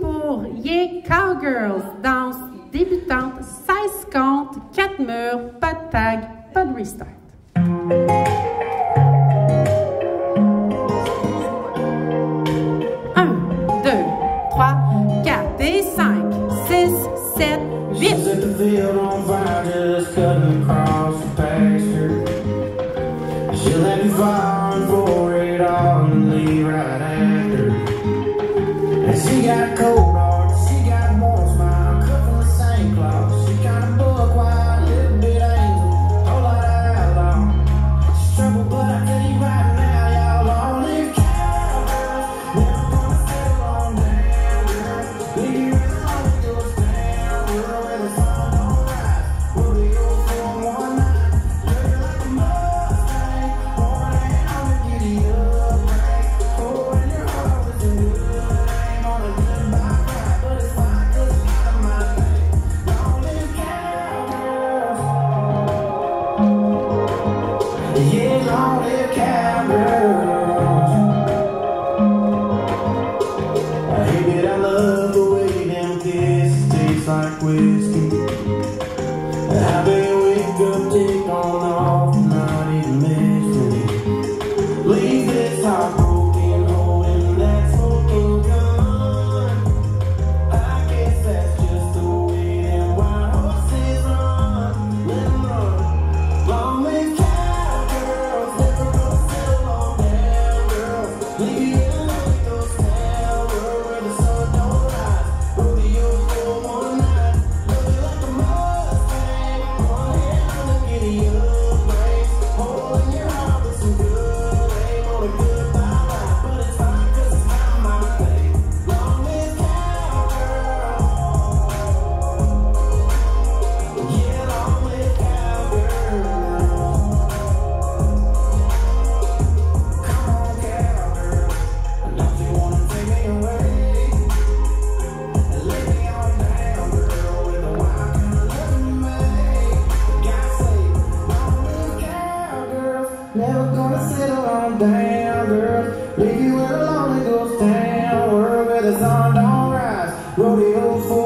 pour Yay Cowgirls, danse débutante, 16 comptes, 4 murs, pas de tag, pas de restart. violon vai just cutting across the pasture. She'll let me fly. got cold. I hate it, I love the way damn kiss tastes like whiskey. Never gonna sit around, damn girl. Leave you with a lonely ghost town. World where the sun don't rise. Rodeo for